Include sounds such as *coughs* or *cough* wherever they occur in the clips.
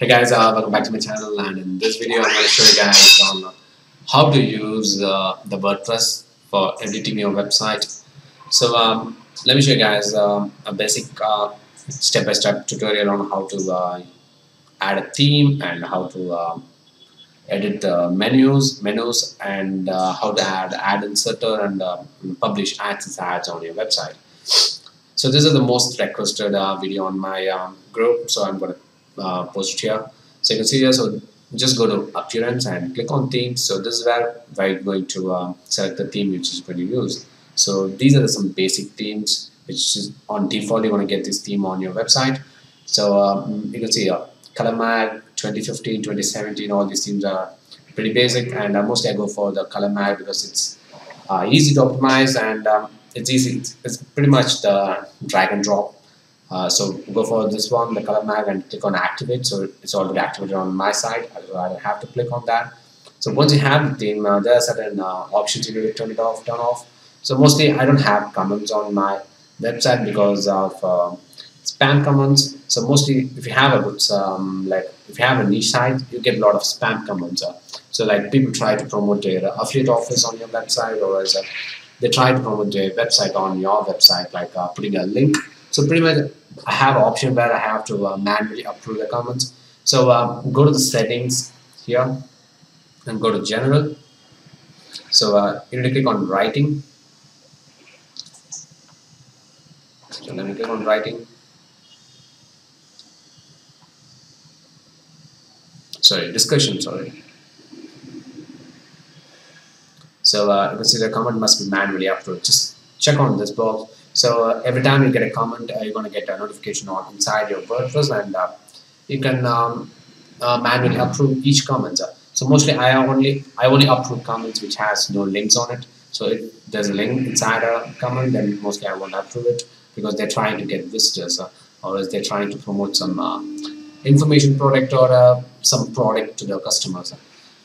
Hey guys, uh, welcome back to my channel and in this video I'm going to show you guys on how to use uh, the WordPress for editing your website. So um, let me show you guys um, a basic uh, step-by-step -step tutorial on how to uh, add a theme and how to um, edit the menus, menus and uh, how to add ad inserter and uh, publish ads ads on your website. So this is the most requested video on my um, group so I'm going to uh, post here. So you can see here so just go to appearance and click on themes. So this is where we're going to uh, select the theme which is going to use so these are some basic themes which is on default you want to get this theme on your website. So um, you can see uh, ColorMag 2015 2017 all these themes are pretty basic. And uh, mostly I go for the ColorMag because it's uh, easy to optimize and um, it's easy it's pretty much the drag and drop uh, so go for this one, the ColorMag, and click on activate. So it's already activated on my side. I don't have to click on that. So once you have the theme, uh, there are certain uh, options you need to turn it off, turn off. So mostly I don't have comments on my website because of uh, spam comments. So mostly if you have a good, um, like if you have a niche site, you get a lot of spam comments. Uh. so like people try to promote their affiliate offers on your website or as a, they try to promote their website on your website, like uh, putting a link. So pretty much I have option where I have to uh, manually approve the comments. So uh, go to the settings here and go to general. So uh, you need to click on writing. So let me click on writing. Sorry, discussion, sorry. So uh, you can see the comment must be manually approved. Just check on this box so uh, every time you get a comment, uh, you're going to get a notification on inside your WordPress, and uh, you can um, uh, manually approve each comment. So mostly, I only I only approve comments which has no links on it. So if there's a link inside a comment, then mostly I won't approve it because they're trying to get visitors, uh, or else they're trying to promote some uh, information product or some product to their customers.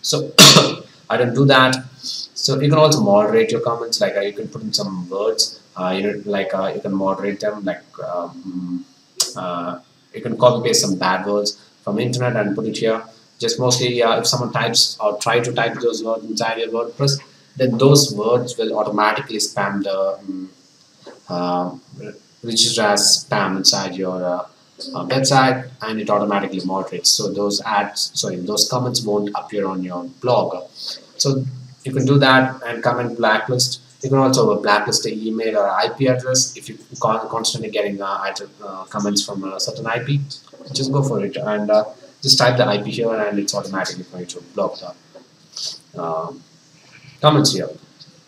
So *coughs* I don't do that. So you can also moderate your comments, like you can put in some words uh, you know like uh, you can moderate them like um, uh, you can copy paste some bad words from internet and put it here. Just mostly if someone types or try to type those words inside your WordPress then those words will automatically spam the um, uh, register as spam inside your uh, uh, website and it automatically moderates. So those ads sorry those comments won't appear on your blog. So you can do that and comment blacklist you can also blacklist the email or IP address if you are constantly getting uh, uh, comments from a certain IP. Just go for it and uh, just type the IP here and it's automatically going to block the uh, comments here.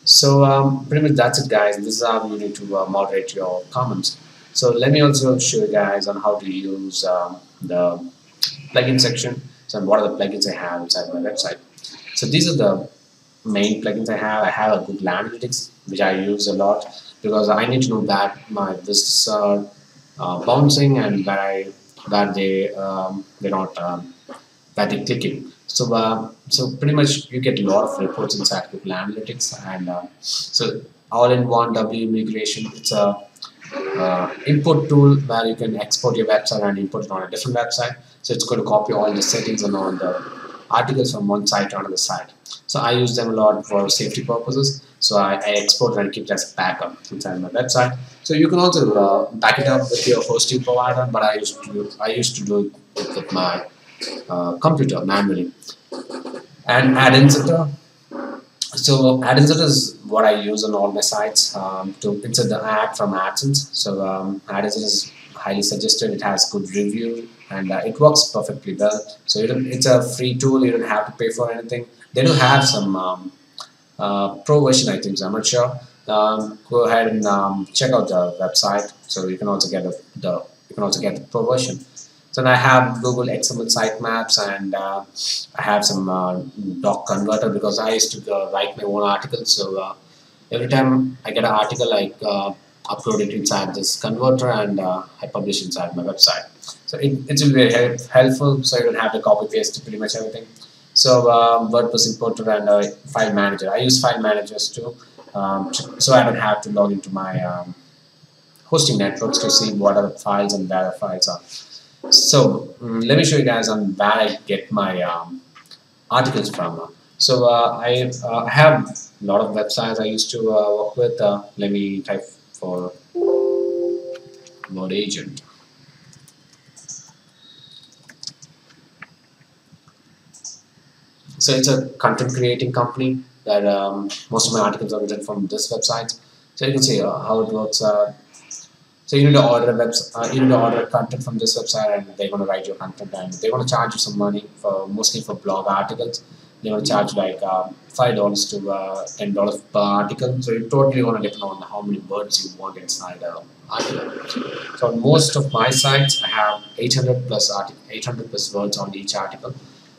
So um, pretty much that's it guys. This is how you need to uh, moderate your comments. So let me also show you guys on how to use um, the plugin section. So what are the plugins I have inside my website. So these are the main plugins I have. I have a Google Analytics, which I use a lot because I need to know that my visitors are uh, bouncing and that I that they um, they're not um, that they're clicking. So uh, so pretty much you get a lot of reports inside Google Analytics, and uh, so all-in-one WP migration. It's a uh, input tool where you can export your website and import it on a different website. So it's going to copy all the settings and all the articles from one site to another site. So I use them a lot for safety purposes. So I, I export and keep it as backup inside my website. So you can also uh, back it up with your hosting provider, but I used to do, I used to do it with my uh, computer manually. And ad inserter. So ad inserter is what I use on all my sites um, to insert the ad from AdSense. So um, ad inserter is highly suggested. It has good review and uh, it works perfectly well. So it's a free tool. You don't have to pay for anything. They do have some um, uh, pro version, I think. I'm not sure. Um, go ahead and um, check out the website. So you can also get the, the you can also get the pro version. So I have Google XML sitemaps and uh, I have some uh, doc converter because I used to uh, write my own articles. So uh, every time I get an article, I uh, upload it inside this converter and uh, I publish inside my website. So it, it's very help, helpful so you don't have to copy paste pretty much everything. So um, WordPress importer and uh, file manager. I use file managers too um, so I don't have to log into my um, hosting networks to see what are the files and where the files are. so mm, let me show you guys on where I get my um, articles from. So uh, I, uh, have a lot of websites I used to uh, work with. Uh, let me type for word agent. So it's a content creating company that um, most of my articles are written from this website. So you can see uh, how it works. Uh, so you need to order a website, uh, you need to order content from this website, and they're going to write your content, and they're going to charge you some money for mostly for blog articles. They're going to charge like uh, five dollars to uh, ten dollars per article. So you totally going to depend on how many words you want inside a article. So on most of my sites, I have 800 plus article, 800 plus words on each article.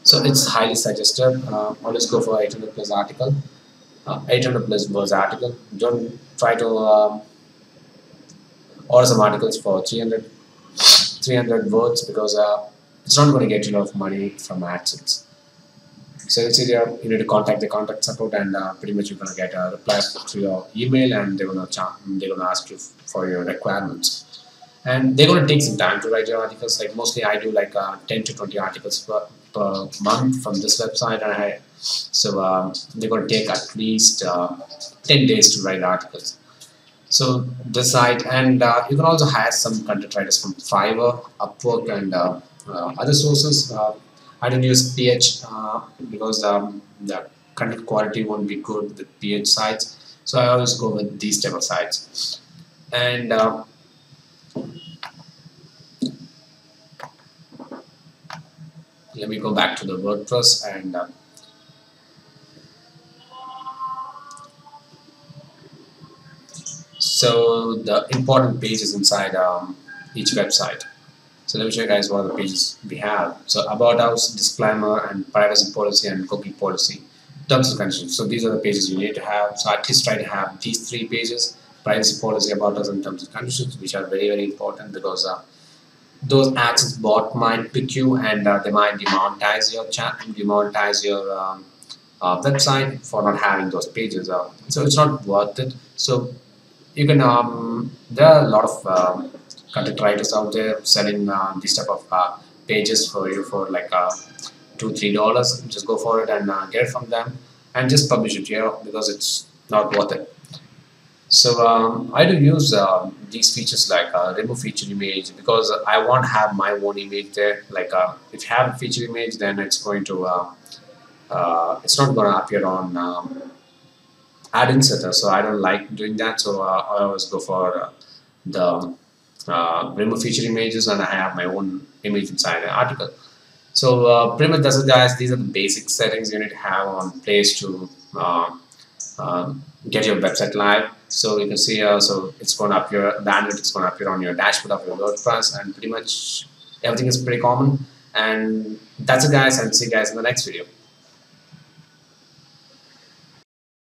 So it's highly suggested. Uh, always go for 800 plus article, uh, 800 plus words article. Don't try to um, order some articles for 300, 300 words because uh, it's not going to get you a lot of money from AdSense. So there, you need to contact the contact support, and uh, pretty much you're going to get a reply to your email, and they're going to they're going to ask you for your requirements and they're going to take some time to write your articles. Like mostly i do like uh, 10 to 20 articles per, per month from this website. And i so um, they're going to take at least uh, 10 days to write articles. So site and uh, you can also hire some content writers from fiverr upwork and uh, uh, other sources. Uh, i don't use ph because um, the content quality won't be good with ph sites. So i always go with these type of sites. And let me go back to the WordPress and uh, so the important pages inside um, each website. So let me show you guys what are the pages we have. So about us disclaimer and privacy policy and cookie policy terms and conditions. So these are the pages you need to have. So at least try to have these three pages privacy policy about us and terms and conditions which are very very important because uh, those ads bot might pick you and uh, they might demonetize your chat demonetize your um, uh, website for not having those pages uh, so it's not worth it. So you can um, there are a lot of um, content writers out there selling uh, these type of uh, pages for you for like uh, two three dollars. Just go for it and get it from them and just publish it here because it's not worth it so um, I do use uh, these features like uh, remove feature image because I want to have my own image there. Like uh, if you have a feature image, then it's going to uh, uh, it's not going to appear on um, ad inserter. So I don't like doing that. So uh, I always go for the remove feature images, and I have my own image inside an article. So pretty much that's it, guys. These are the basic settings you need to have on place to um, get your website live. So you can see uh, so it's going to appear the analytics going to appear on your dashboard of your WordPress and pretty much everything is pretty common. And that's it guys. And see you guys in the next video